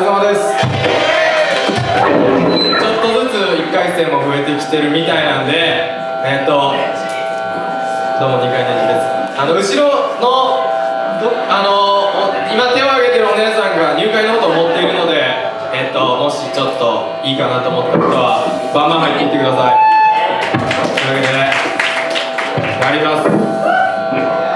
れ様です。ちょっとずつ1回戦も増えてきてるみたいなんでえっとどうも2回転です。あの後ろのあの今手を挙げてるお姉さんが入会のことを持っているのでえっともしちょっといいかなと思った人はバンバン入っていってください。というわけでやります。